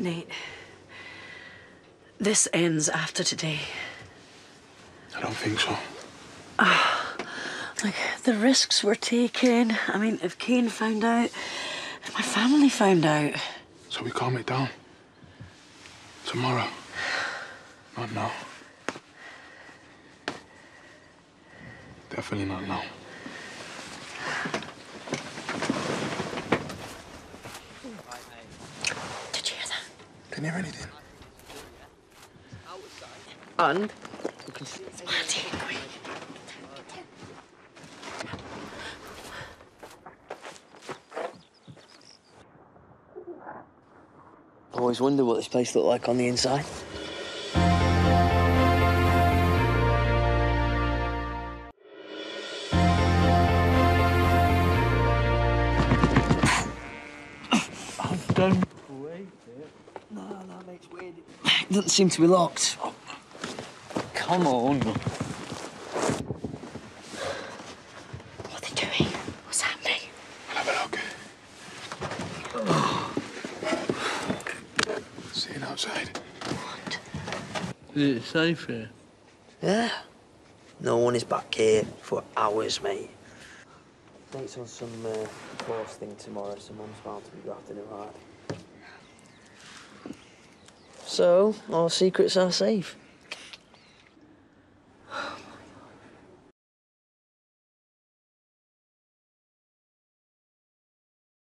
Nate, this ends after today. I don't think so. Ah, like, the risks we're taking. I mean, if Cain found out, if my family found out. So we calm it down. Tomorrow. Not now. Definitely not now. Did you hear that? Didn't hear anything. And Marty, quick. I always wonder what this place looked like on the inside. Don't. No, that makes weird. It doesn't seem to be locked. Come on. What are they doing? What's happening? I'll have a look. Sitting outside. Is it safe here? Yeah. No one is back here for hours, mate. Nate's on some uh, course thing tomorrow, so Mum's bound to be grafting him hard. So, our secrets are safe.